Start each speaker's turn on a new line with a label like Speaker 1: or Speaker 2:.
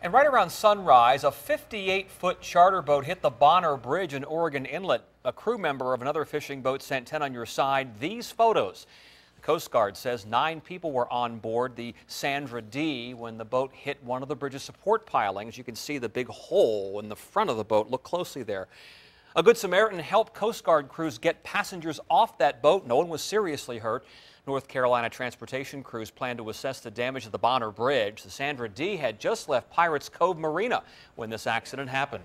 Speaker 1: And right around sunrise, a 58 foot charter boat hit the Bonner Bridge in Oregon Inlet. A crew member of another fishing boat sent 10 on your side these photos. The Coast Guard says nine people were on board the Sandra D when the boat hit one of the bridge's support pilings. You can see the big hole in the front of the boat. Look closely there. A Good Samaritan helped Coast Guard crews get passengers off that boat. No one was seriously hurt. North Carolina transportation crews plan to assess the damage of the Bonner Bridge. The Sandra D had just left Pirates Cove Marina when this accident happened.